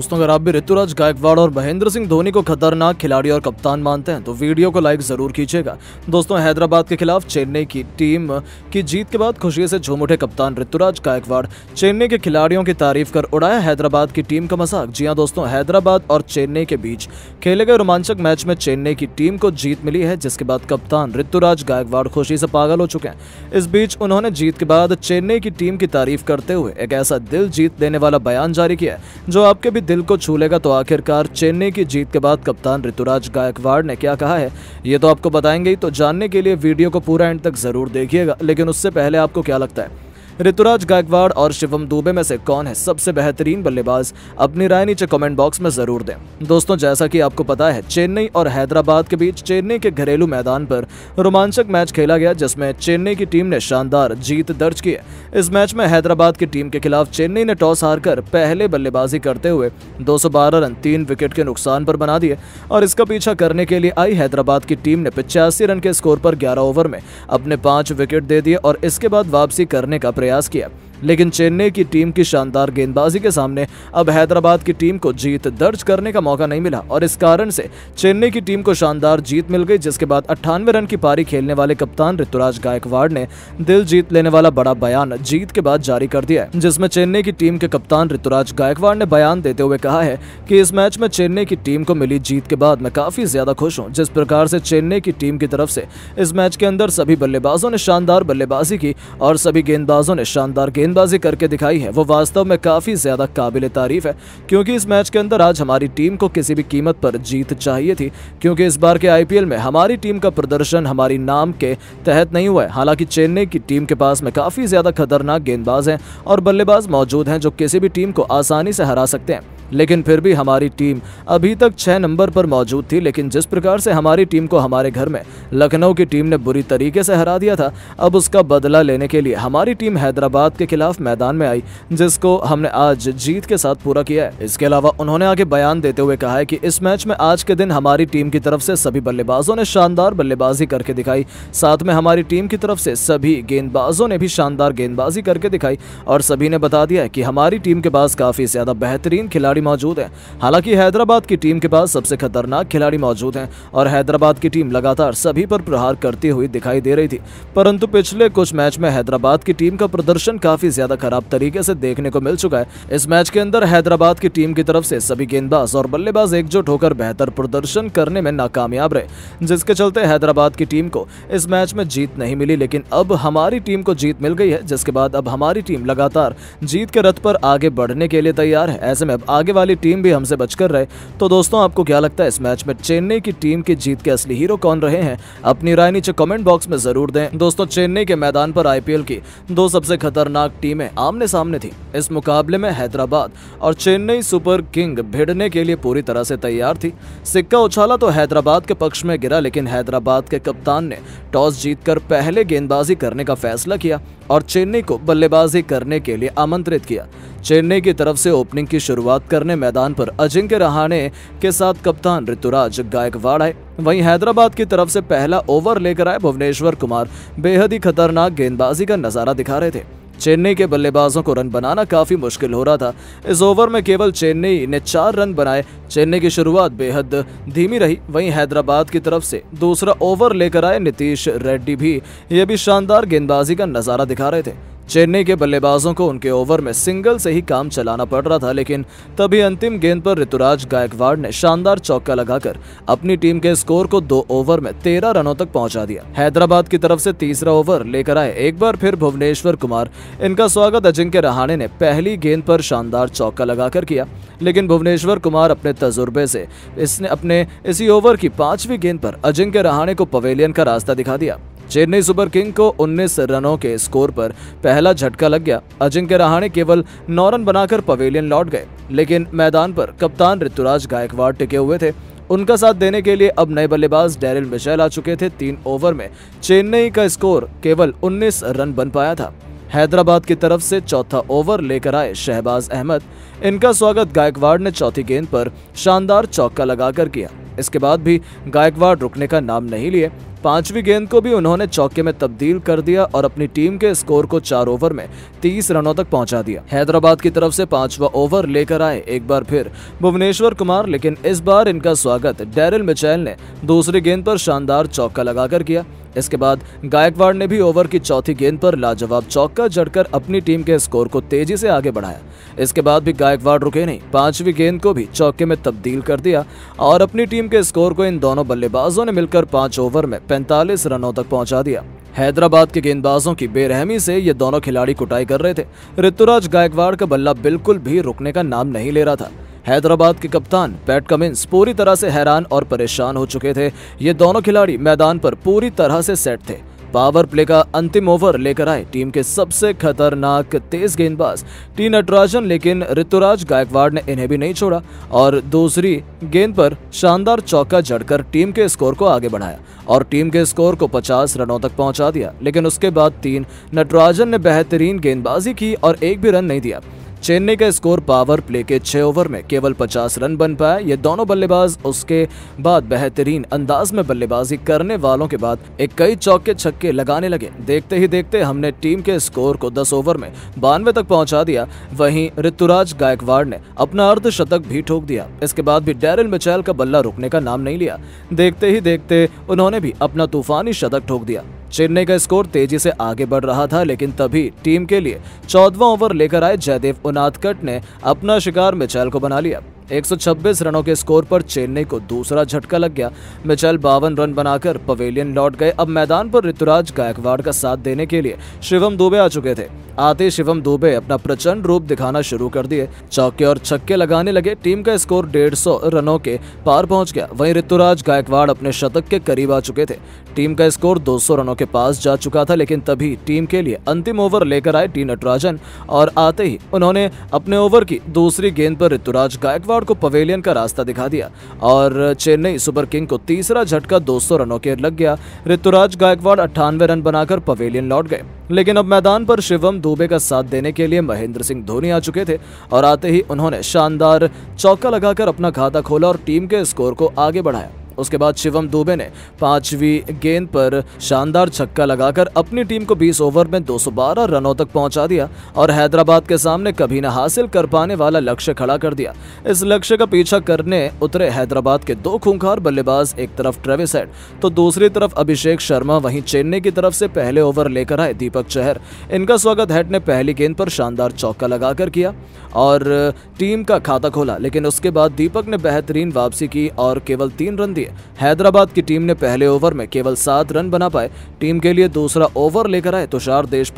दोस्तों, अगर आप भी ऋतुराज गायकवाड़ और महेंद्र सिंह धोनी को खतरनाक खिलाड़ी और कप्तान मानते हैं तो वीडियो को लाइक ज़रूर कीजिएगा। दोस्तों, हैदराबाद के खिलाफ चेन्नई की टीम की जीत के बाद खुशी से झूम उठे कप्तान ऋतुराज गायकवाड़। चेन्नई के खिलाड़ियों की तारीफ़ कर उड़ाया हैदराबाद की टीम का मज़ाक। जी हाँ दोस्तों, हैदराबाद और चेन्नई के बीच खेले गए रोमांचक मैच में चेन्नई की टीम को जीत मिली है, जिसके बाद कप्तान ऋतुराज गायकवाड़ खुशी से पागल हो चुके हैं। इस बीच उन्होंने जीत के बाद चेन्नई की टीम की तारीफ़ करते हुए एक ऐसा दिल जीत देने वाला बयान जारी किया जो आपके भी दिल को छू लेगा तो आखिरकार चेन्नई की जीत के बाद कप्तान ऋतुराज गायकवाड़ ने क्या कहा है? ये तो आपको बताएँगे ही तो जानने के लिए वीडियो को पूरा एंड तक ज़रूर देखिएगा, लेकिन उससे पहले आपको क्या लगता है? ऋतुराज गायकवाड़ और शिवम दुबे में से कौन है सबसे बेहतरीन बल्लेबाज, अपनी राय नीचे कमेंट बॉक्स में ज़रूर दें। दोस्तों, जैसा कि आपको पता है, चेन्नई और हैदराबाद के बीच चेन्नई के घरेलू मैदान पर रोमांचक मैच खेला गया, जिसमें चेन्नई की टीम ने शानदार जीत दर्ज की इस मैच में हैदराबाद की टीम के खिलाफ चेन्नई ने टॉस हारकर पहले बल्लेबाजी करते हुए दो सौ बारह रन, तीन विकेट के नुकसान पर बना दिए और इसका पीछा करने के लिए आई हैदराबाद की टीम ने पिचासी रन के स्कोर पर ग्यारह ओवर में अपने पाँच विकेट दे दिए और इसके बाद वापसी करने का प्रयास प्रयास किया। लेकिन चेन्नई की टीम की शानदार गेंदबाजी के सामने अब हैदराबाद की टीम को जीत दर्ज करने का मौका नहीं मिला और इस कारण से चेन्नई की टीम को शानदार जीत मिल गई, जिसके बाद अट्ठानवे रन की पारी खेलने वाले कप्तान ऋतुराज गायकवाड़ ने दिल जीत लेने वाला बड़ा बयान जीत के बाद जारी कर दिया है, जिसमें चेन्नई की टीम के कप्तान ऋतुराज गायकवाड़ ने बयान देते हुए कहा है कि इस मैच में चेन्नई की टीम को मिली जीत के बाद मैं काफ़ी ज़्यादा खुश हूँ। जिस प्रकार से चेन्नई की टीम की तरफ़ से इस मैच के अंदर सभी बल्लेबाजों ने शानदार बल्लेबाजी की और सभी गेंदबाजों ने शानदार गेंद गेंदबाजी करके दिखाई है। वो वास्तव में काफ़ी ज़्यादा काबिल तारीफ़ है, क्योंकि इस मैच के अंदर आज हमारी टीम को किसी भी कीमत पर जीत चाहिए थी, क्योंकि इस बार के आईपीएल में हमारी टीम का प्रदर्शन हमारी नाम के तहत नहीं हुआ है। हालाँकि चेन्नई की टीम के पास में काफ़ी ज़्यादा खतरनाक गेंदबाज हैं और बल्लेबाज मौजूद हैं जो किसी भी टीम को आसानी से हरा सकते हैं। लेकिन फिर भी हमारी टीम अभी तक छह नंबर पर मौजूद थी, लेकिन जिस प्रकार से हमारी टीम को हमारे घर में लखनऊ की टीम ने बुरी तरीके से हरा दिया था, अब उसका बदला लेने के लिए हमारी टीम हैदराबाद के खिलाफ मैदान में आई, जिसको हमने आज जीत के साथ पूरा किया है। इसके अलावा उन्होंने आगे बयान देते हुए कहा है कि इस मैच में आज के दिन हमारी टीम की तरफ़ से सभी बल्लेबाजों ने शानदार बल्लेबाजी करके दिखाई। साथ में हमारी टीम की तरफ़ से सभी गेंदबाजों ने भी शानदार गेंदबाजी करके दिखाई और सभी ने बता दिया कि हमारी टीम के पास काफ़ी ज़्यादा बेहतरीन खिलाड़ी मौजूद हैं। हालाँकि हैदराबाद की टीम के पास सबसे खतरनाक खिलाड़ी मौजूद हैं और हैदराबाद की टीम लगातार सभी पर प्रहार करती हुई दिखाई दे रही थी। परंतु पिछले कुछ मैच में हैदराबाद की टीम का प्रदर्शन काफ़ी ज़्यादा खराब तरीके से देखने को मिल चुका है। इस मैच के अंदर हैदराबाद की टीम की तरफ़ से सभी गेंदबाज और बल्लेबाज एकजुट होकर बेहतर प्रदर्शन करने में नाकामयाब रहे, जिसके चलते हैदराबाद की टीम को इस मैच में जीत नहीं मिली, लेकिन अब हमारी टीम को जीत मिल गई है, जिसके बाद अब हमारी टीम लगातार जीत के रथ पर आगे बढ़ने के लिए तैयार है। ऐसे में अब आगे वाली टीम भी हमसे बचकर रहे। तो दोस्तों, आपको क्या लगता है इस मैच में चेन्नई की टीम की जीत के असली हीरो कौन रहे हैं? अपनी राय नीचे कमेंट बॉक्स में ज़रूर दें। दोस्तों, चेन्नई के मैदान पर आईपीएल की दो सबसे खतरनाक टीमें आमने सामने थी। इस मुकाबले में हैदराबाद और चेन्नई सुपर किंग भिड़ने के लिए पूरी तरह से तैयार थी। सिक्का उछाला तो हैदराबाद के पक्ष में गिरा, लेकिन हैदराबाद के कप्तान ने टॉस जीतकर पहले गेंदबाजी करने का फैसला किया और चेन्नई को बल्लेबाजी करने के लिए आमंत्रित किया। चेन्नई की तरफ़ से ओपनिंग की शुरुआत करने मैदान पर अजिंक्य रहाणे के साथ कप्तान ऋतुराज गायकवाड़ आए। वहीं हैदराबाद की तरफ़ से पहला ओवर लेकर आए भुवनेश्वर कुमार। बेहद ही खतरनाक गेंदबाजी का नज़ारा दिखा रहे थे। चेन्नई के बल्लेबाजों को रन बनाना काफ़ी मुश्किल हो रहा था। इस ओवर में केवल चेन्नई ने चार रन बनाए। चेन्नई की शुरुआत बेहद धीमी रही। वहीं हैदराबाद की तरफ़ से दूसरा ओवर लेकर आए नीतीश रेड्डी भी। ये भी शानदार गेंदबाजी का नज़ारा दिखा रहे थे। चेन्नई के बल्लेबाजों को उनके ओवर में सिंगल से ही काम चलाना पड़ रहा था, लेकिन तभी अंतिम गेंद पर ऋतुराज गायकवाड़ ने शानदार चौका लगाकर अपनी टीम के स्कोर को दो ओवर में तेरह रनों तक पहुँचा दिया। हैदराबाद की तरफ़ से तीसरा ओवर लेकर आए एक बार फिर भुवनेश्वर कुमार। इनका स्वागत अजिंक्य रहाणे ने पहली गेंद पर शानदार चौका लगाकर किया, लेकिन भुवनेश्वर कुमार अपने तजुर्बे से इसने अपने इसी ओवर की पांचवी गेंद पर अजिंक्य रहाणे को पवेलियन का रास्ता दिखा दिया। चेन्नई सुपर किंग को 19 रनों के स्कोर पर पहला झटका लग गया। अजिंक्य रहाणे केवल नौ रन बनाकर पवेलियन लौट गए, लेकिन मैदान पर कप्तान ऋतुराज गायकवाड़ टिके हुए थे। उनका साथ देने के लिए अब नए बल्लेबाज डेरिल मिशेल आ चुके थे। तीन ओवर में चेन्नई का स्कोर केवल 19 रन बन पाया था। हैदराबाद की तरफ़ से चौथा ओवर लेकर आए शहबाज अहमद। इनका स्वागत गायकवाड़ ने चौथी गेंद पर शानदार चौका लगाकर किया। इसके बाद भी गायकवाड़ रुकने का नाम नहीं लिए। पांचवी गेंद को भी उन्होंने चौके में तब्दील कर दिया और अपनी टीम के स्कोर को चार ओवर में तीस रनों तक पहुँचा दिया। हैदराबाद की तरफ़ से पांचवा ओवर लेकर आए, एक बार फिर भुवनेश्वर कुमार, लेकिन इस बार इनका स्वागत डेरिल मिचैल ने दूसरी गेंद पर शानदार चौका लगाकर किया। इसके बाद गायकवाड़ ने भी ओवर की चौथी गेंद पर लाजवाब चौका जड़कर अपनी टीम के स्कोर को तेज़ी से आगे बढ़ाया। इसके बाद भी गायकवाड़ रुके नहीं, पांचवी गेंद को भी चौके में तब्दील कर दिया और अपनी टीम के स्कोर को इन दोनों बल्लेबाजों ने मिलकर पाँच ओवर में पैंतालीस रनों तक पहुँचा दिया। हैदराबाद के गेंदबाजों की बेरहमी से ये दोनों खिलाड़ी कुटाई कर रहे थे। ऋतुराज गायकवाड़ का बल्ला बिल्कुल भी रुकने का नाम नहीं ले रहा था। हैदराबाद के कप्तान पैट कमिंस पूरी तरह से हैरान और परेशान हो चुके थे। ये दोनों खिलाड़ी मैदान पर पूरी तरह से सेट थे। पावर प्ले का अंतिम ओवर लेकर आए। टीम के सबसे खतरनाक तेज गेंदबाज टी नटराजन लेकिन ऋतुराज गायकवाड़ ने इन्हें भी नहीं छोड़ा और दूसरी गेंद पर शानदार चौका जड़कर टीम के स्कोर को आगे बढ़ाया और टीम के स्कोर को 50 रनों तक पहुँचा दिया। लेकिन उसके बाद तीन नटराजन ने बेहतरीन गेंदबाजी की और एक भी रन नहीं दिया। चेन्नई का स्कोर पावर प्ले के छह ओवर में केवल 50 रन बन पाया ये दोनों बल्लेबाज उसके बाद बेहतरीन अंदाज में बल्लेबाजी करने वालों के बाद एक कई चौके छक्के लगाने लगे। देखते ही देखते हमने टीम के स्कोर को 10 ओवर में बानवे तक पहुँचा दिया। वहीं ऋतुराज गायकवाड़ ने अपना अर्धशतक भी ठोक दिया। इसके बाद भी डेरिल मिचैल का बल्ला रुकने का नाम नहीं लिया। देखते ही देखते उन्होंने भी अपना तूफानी शतक ठोक दिया। चेन्नई का स्कोर तेज़ी से आगे बढ़ रहा था, लेकिन तभी टीम के लिए चौदवा ओवर लेकर आए जयदेव उनादकट ने अपना शिकार मिचैल को बना लिया। 126 रनों के स्कोर पर चेन्नई को दूसरा झटका लग गया। मिचेल बावन रन बनाकर पवेलियन लौट गए। अब मैदान पर ऋतुराज गायकवाड़ का साथ देने के लिए शिवम दुबे आ चुके थे। आते शिवम दुबे अपना प्रचंड रूप दिखाना शुरू कर दिए। चौके और छक्के लगाने लगे। टीम का स्कोर डेढ़ रनों के पार पहुँच गया। वहीं ऋतुराज गायकवाड़ अपने शतक के करीब आ चुके थे। टीम का स्कोर 200 रनों के पास जा चुका था, लेकिन तभी टीम के लिए अंतिम ओवर लेकर आए टी नटराजन और आते ही उन्होंने अपने ओवर की दूसरी गेंद पर ऋतुराज गायकवाड़ को पवेलियन का रास्ता दिखा दिया और चेन्नई सुपर किंग को तीसरा झटका 200 रनों के लग गया। ऋतुराज गायकवाड़ अट्ठानवे रन बनाकर पवेलियन लौट गए। लेकिन अब मैदान पर शिवम दुबे का साथ देने के लिए महेंद्र सिंह धोनी आ चुके थे और आते ही उन्होंने शानदार चौका लगाकर अपना खाता खोला और टीम के स्कोर को आगे बढ़ाया। उसके बाद शिवम दुबे ने पांचवी गेंद पर शानदार छक्का लगाकर अपनी टीम को 20 ओवर में 212 रनों तक पहुँचा दिया और हैदराबाद के सामने कभी न हासिल कर पाने वाला लक्ष्य खड़ा कर दिया। इस लक्ष्य का पीछा करने उतरे हैदराबाद के दो खूंखार बल्लेबाज, एक तरफ़ ट्रेविस हेड तो दूसरी तरफ़ अभिषेक शर्मा, वहीं चेन्नई की तरफ़ से पहले ओवर लेकर आए दीपक चहर। इनका स्वागत हेड ने पहली गेंद पर शानदार चौका लगाकर किया और टीम का खाता खोला, लेकिन उसके बाद दीपक ने बेहतरीन वापसी की और केवल तीन रन दिए। हैदराबाद की टीम ने पहले ओवर में केवल सात रन बना पाए। टीम के लिए दूसरा ओवर लेकर आए तुषार देश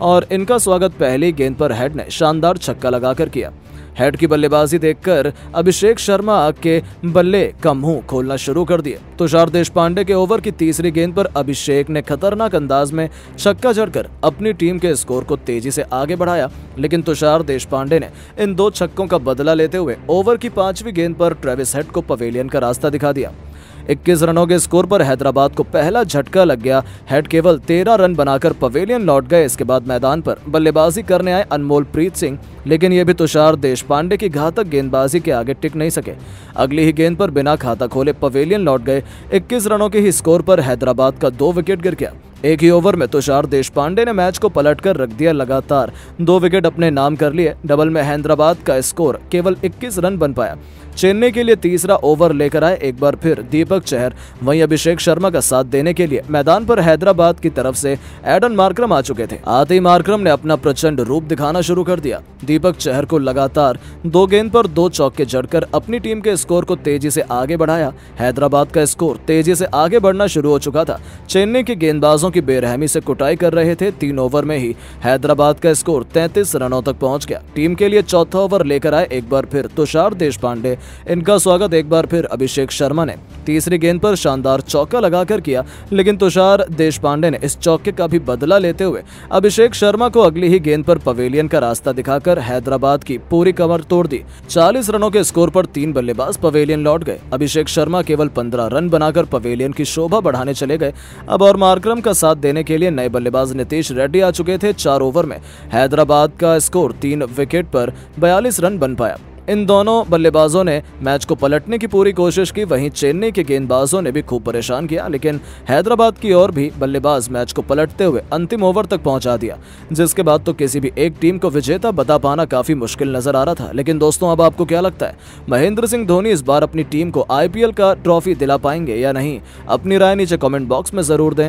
और इनका स्वागत पहली गेंद पर हेड ने शानदार छक्का लगाकर किया। हेड की बल्लेबाजी देखकर अभिषेक शर्मा के बल्ले का मुँह खोलना शुरू कर दिए। तुषार देश पांडे के ओवर की तीसरी गेंद पर अभिषेक ने खतरनाक अंदाज में छक्का जड़कर अपनी टीम के स्कोर को तेज़ी से आगे बढ़ाया, लेकिन तुषार देश पांडे ने इन दो छक्कों का बदला लेते हुए ओवर की पांचवी गेंद पर ट्रेविस हेड को पवेलियन का रास्ता दिखा दिया। 21 रनों के स्कोर पर हैदराबाद को पहला झटका लग गया। हेड केवल 13 रन बनाकर पवेलियन लौट गए। इसके बाद मैदान पर बल्लेबाजी करने आए अनमोल प्रीत सिंह, लेकिन ये भी तुषार देश पांडे की घातक गेंदबाजी के आगे टिक नहीं सके। अगली ही गेंद पर बिना खाता खोले पवेलियन लौट गए। 21 रनों के ही स्कोर पर हैदराबाद का दो विकेट गिर गया। एक ही ओवर में तुषार देश पांडे ने मैच को पलटकर रख दिया लगातार। दो विकेट अपने नाम कर लिए। डबल में हैदराबाद का स्कोर केवल 21 रन बन पाया। चेन्नई के लिए तीसरा ओवर लेकर आए एक बार फिर दीपक चहर। वहीं अभिषेक शर्मा का साथ देने के लिए मैदान पर हैदराबाद की तरफ़ से एडन मार्क्रम आ चुके थे। आते ही मार्क्रम ने अपना प्रचंड रूप दिखाना शुरू कर दिया। दीपक चहर को लगातार दो गेंद पर दो चौके जड़कर अपनी टीम के स्कोर को तेज़ी से आगे बढ़ाया। हैदराबाद का स्कोर तेज़ी से आगे बढ़ना शुरू हो चुका था। चेन्नई के गेंदबाजों की बेरहमी से कुटाई कर रहे थे तीन ओवर में ही। हैदराबाद का स्कोर तैतीस रनों तक पहुँच गया। टीम के लिए चौथा ओवर लेकर आए एक बार फिर तुषार देश इनका स्वागत एक बार फिर अभिषेक शर्मा ने। तीसरी गेंद पर शानदार चौका लगाकर किया, लेकिन तुषार देश पांडे ने इस चौके का भी बदला लेते हुए अभिषेक शर्मा को अगली ही गेंद पर पवेलियन का रास्ता दिखाकर हैदराबाद की पूरी कमर तोड़ दी। 40 रनों के स्कोर पर तीन बल्लेबाज पवेलियन लौट गए। अभिषेक शर्मा केवल 15 रन बनाकर पवेलियन की शोभा बढ़ाने चले गए। अब और मार्क्रम का साथ देने के लिए नए बल्लेबाज नीतीश रेड्डी आ चुके थे चार ओवर में। हैदराबाद का स्कोर तीन विकेट पर बयालीस रन बन पाया। इन दोनों बल्लेबाजों ने मैच को पलटने की पूरी कोशिश की, वहीं चेन्नई के गेंदबाजों ने भी खूब परेशान किया, लेकिन हैदराबाद की ओर भी बल्लेबाज मैच को पलटते हुए अंतिम ओवर तक पहुँचा दिया, जिसके बाद तो किसी भी एक टीम को विजेता बता पाना काफ़ी मुश्किल नज़र आ रहा था। लेकिन दोस्तों, अब आपको क्या लगता है, महेंद्र सिंह धोनी इस बार अपनी टीम को आईपीएल का ट्रॉफी दिला पाएँगे या नहीं? अपनी राय नीचे कॉमेंट बॉक्स में ज़रूर दें।